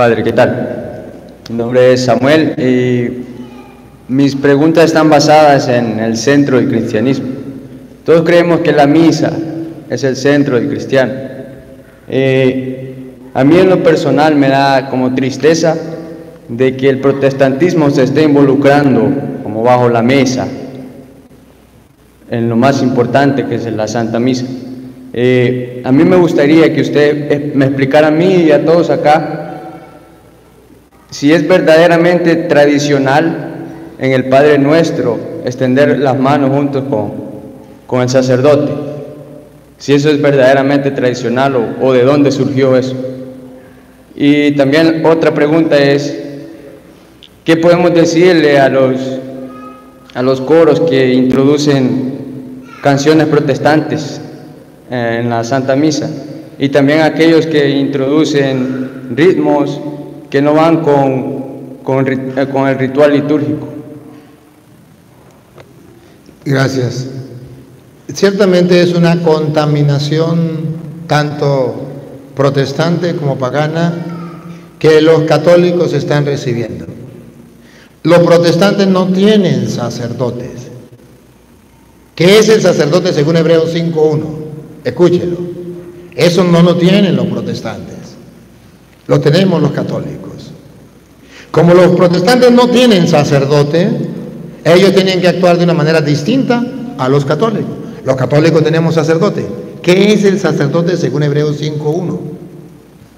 Padre, ¿qué tal? Mi nombre es Samuel y mis preguntas están basadas en el centro del cristianismo. Todos creemos que la misa es el centro del cristiano. Eh, a mí en lo personal me da como tristeza de que el protestantismo se esté involucrando como bajo la mesa en lo más importante que es la Santa Misa. Eh, a mí me gustaría que usted eh, me explicara a mí y a todos acá si es verdaderamente tradicional en el Padre Nuestro extender las manos juntos con, con el sacerdote, si eso es verdaderamente tradicional o, o de dónde surgió eso. Y también otra pregunta es, ¿qué podemos decirle a los, a los coros que introducen canciones protestantes en la Santa Misa? Y también a aquellos que introducen ritmos que no van con, eh, con el ritual litúrgico. Gracias. Ciertamente es una contaminación tanto protestante como pagana que los católicos están recibiendo. Los protestantes no tienen sacerdotes. ¿Qué es el sacerdote según Hebreos 5.1? Escúchelo. Eso no lo tienen los protestantes. Lo tenemos los católicos. Como los protestantes no tienen sacerdote, ellos tienen que actuar de una manera distinta a los católicos. Los católicos tenemos sacerdote. ¿Qué es el sacerdote según Hebreos 5.1?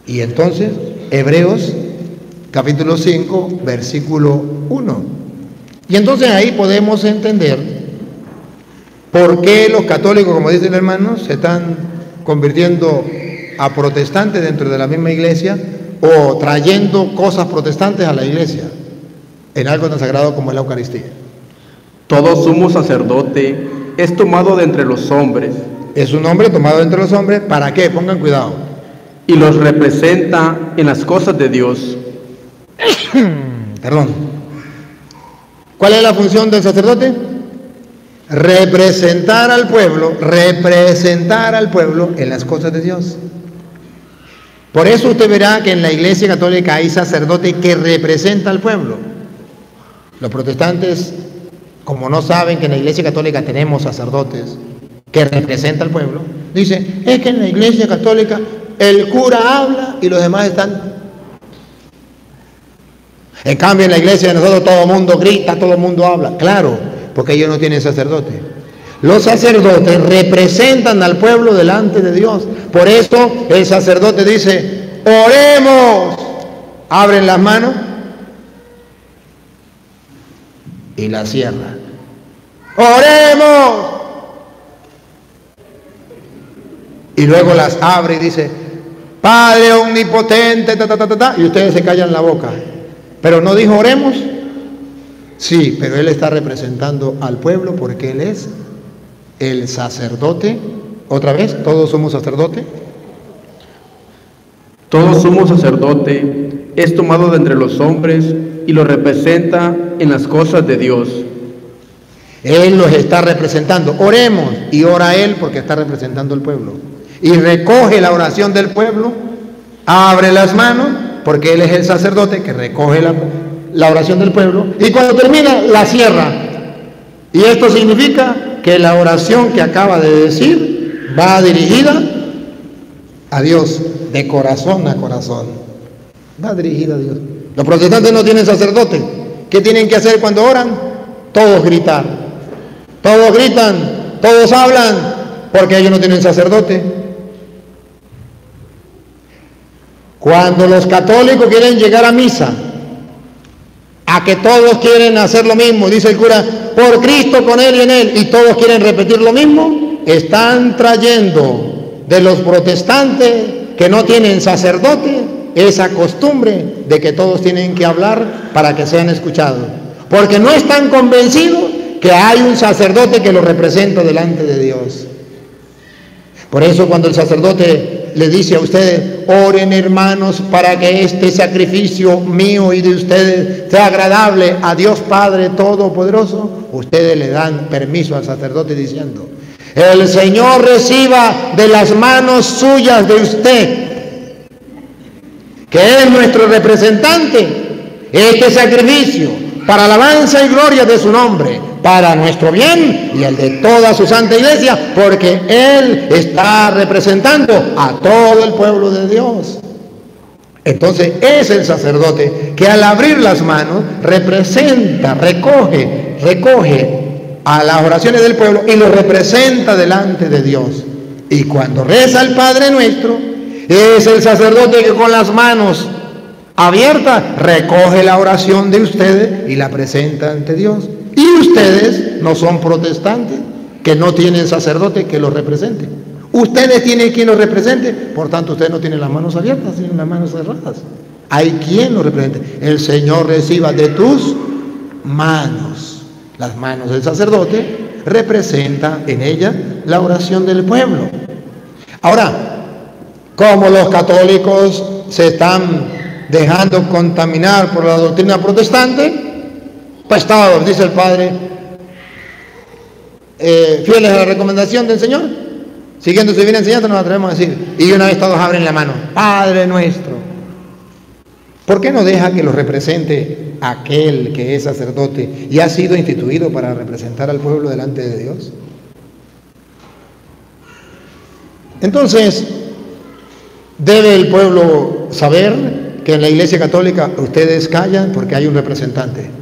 Y entonces, Hebreos capítulo 5, versículo 1. Y entonces ahí podemos entender por qué los católicos, como dice el hermano, se están convirtiendo a protestantes dentro de la misma iglesia o trayendo cosas protestantes a la iglesia en algo tan sagrado como es la Eucaristía. Todo sumo sacerdote es tomado de entre los hombres. Es un hombre tomado de entre los hombres, ¿para qué? Pongan cuidado. Y los representa en las cosas de Dios. Perdón. ¿Cuál es la función del sacerdote? Representar al pueblo, representar al pueblo en las cosas de Dios. Por eso usted verá que en la Iglesia Católica hay sacerdote que representa al pueblo. Los protestantes, como no saben que en la Iglesia Católica tenemos sacerdotes que representan al pueblo, dicen, es que en la Iglesia Católica el cura habla y los demás están... En cambio en la iglesia de nosotros todo el mundo grita, todo el mundo habla. Claro, porque ellos no tienen sacerdote. Los sacerdotes representan al pueblo delante de Dios. Por eso el sacerdote dice, oremos. Abren las manos y la cierran. Oremos. Y luego las abre y dice, Padre omnipotente, ta, ta, ta, y ustedes se callan la boca. Pero no dijo oremos. Sí, pero él está representando al pueblo porque él es el sacerdote. Otra vez, todos somos sacerdote. Todo sumo sacerdote es tomado de entre los hombres y lo representa en las cosas de Dios. Él los está representando. Oremos y ora él porque está representando al pueblo. Y recoge la oración del pueblo, abre las manos porque él es el sacerdote que recoge la, la oración del pueblo y cuando termina la cierra. Y esto significa que la oración que acaba de decir va dirigida a Dios, de corazón a corazón. Va dirigida a Dios. Los protestantes no tienen sacerdote. ¿Qué tienen que hacer cuando oran? Todos gritar. Todos gritan, todos hablan, porque ellos no tienen sacerdote. Cuando los católicos quieren llegar a misa, a que todos quieren hacer lo mismo, dice el cura, por Cristo, con Él y en Él, y todos quieren repetir lo mismo, están trayendo de los protestantes que no tienen sacerdote esa costumbre de que todos tienen que hablar para que sean escuchados, porque no están convencidos que hay un sacerdote que lo representa delante de Dios. Por eso cuando el sacerdote le dice a ustedes, oren hermanos para que este sacrificio mío y de ustedes sea agradable a Dios Padre Todopoderoso, ustedes le dan permiso al sacerdote diciendo, el Señor reciba de las manos suyas de usted que es nuestro representante, este sacrificio para alabanza y gloria de su nombre, para nuestro bien y el de toda su santa iglesia, porque Él está representando a todo el pueblo de Dios. Entonces es el sacerdote que al abrir las manos representa, recoge, recoge a las oraciones del pueblo y lo representa delante de Dios. Y cuando reza el Padre nuestro, es el sacerdote que con las manos abiertas recoge la oración de ustedes y la presenta ante Dios. Y ustedes no son protestantes, que no tienen sacerdote que los represente. Ustedes tienen quien los represente, por tanto ustedes no tienen las manos abiertas, tienen las manos cerradas. Hay quien los represente. El Señor reciba de tus manos. Las manos del sacerdote representa en ella la oración del pueblo. Ahora, como los católicos se están dejando contaminar por la doctrina protestante, todos, dice el Padre, eh, fieles a la recomendación del Señor, siguiendo su divina enseñanza, nos atrevemos a decir, y una vez todos abren la mano, Padre nuestro. ¿Por qué no deja que lo represente aquel que es sacerdote y ha sido instituido para representar al pueblo delante de Dios? Entonces, debe el pueblo saber que en la Iglesia Católica ustedes callan porque hay un representante.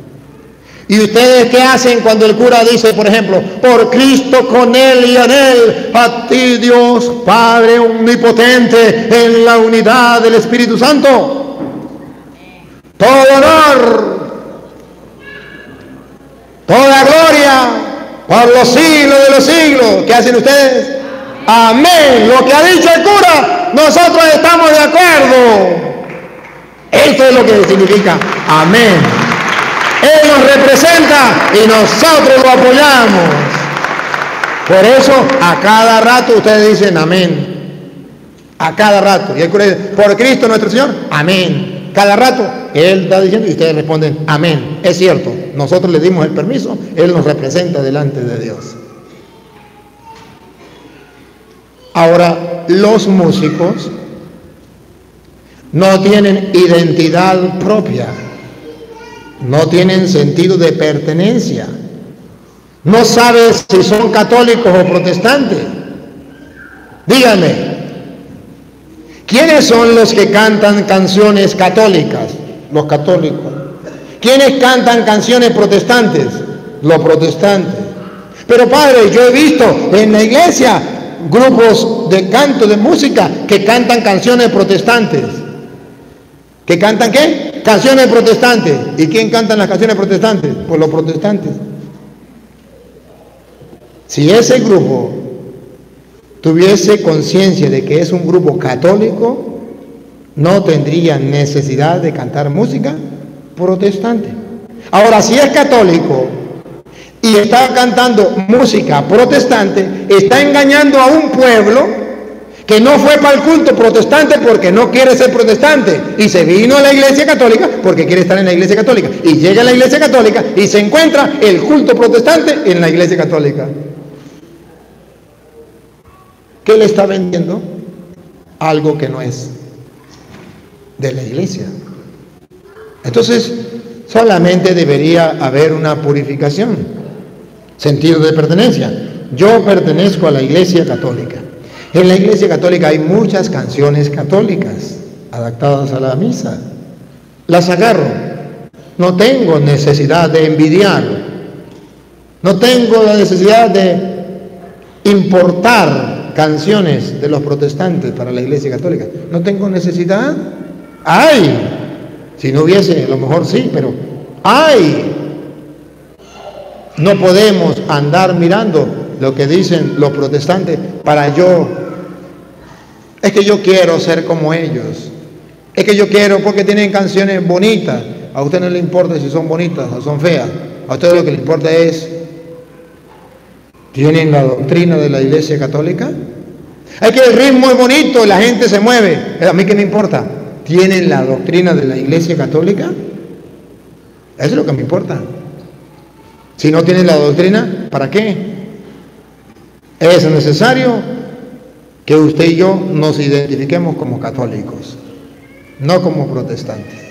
¿Y ustedes qué hacen cuando el cura dice, por ejemplo, por Cristo con Él y en Él, a ti Dios Padre Omnipotente, en la unidad del Espíritu Santo? Todo honor, toda gloria, por los siglos de los siglos. ¿Qué hacen ustedes? Amén. Lo que ha dicho el cura, nosotros estamos de acuerdo. Esto es lo que significa amén. Él nos representa y nosotros lo apoyamos. Por eso a cada rato ustedes dicen amén. A cada rato. Y el cura dice, por Cristo nuestro Señor, amén. Cada rato Él está diciendo y ustedes responden, amén. Es cierto, nosotros le dimos el permiso, Él nos representa delante de Dios. Ahora, los músicos no tienen identidad propia no tienen sentido de pertenencia. No sabes si son católicos o protestantes. Díganme, ¿quiénes son los que cantan canciones católicas? Los católicos. ¿Quiénes cantan canciones protestantes? Los protestantes. Pero padre, yo he visto en la iglesia grupos de canto, de música, que cantan canciones protestantes. ¿Que cantan qué? Canciones protestantes. ¿Y quién canta las canciones protestantes? Pues los protestantes. Si ese grupo tuviese conciencia de que es un grupo católico, no tendría necesidad de cantar música protestante. Ahora, si es católico y está cantando música protestante, está engañando a un pueblo que no fue para el culto protestante porque no quiere ser protestante y se vino a la iglesia católica porque quiere estar en la iglesia católica y llega a la iglesia católica y se encuentra el culto protestante en la iglesia católica. ¿Qué le está vendiendo? Algo que no es de la iglesia. Entonces, solamente debería haber una purificación, sentido de pertenencia. Yo pertenezco a la iglesia católica. En la Iglesia Católica hay muchas canciones católicas adaptadas a la misa. Las agarro. No tengo necesidad de envidiar. No tengo la necesidad de importar canciones de los protestantes para la Iglesia Católica. No tengo necesidad. Hay. Si no hubiese, a lo mejor sí, pero hay. No podemos andar mirando lo que dicen los protestantes para yo es que yo quiero ser como ellos. Es que yo quiero porque tienen canciones bonitas. A usted no le importa si son bonitas o son feas. A usted lo que le importa es, ¿tienen la doctrina de la Iglesia Católica? Es que el ritmo es bonito, la gente se mueve. A mí qué me importa. ¿Tienen la doctrina de la Iglesia Católica? Eso es lo que me importa. Si no tienen la doctrina, ¿para qué? Es necesario que usted y yo nos identifiquemos como católicos. no como protestantes.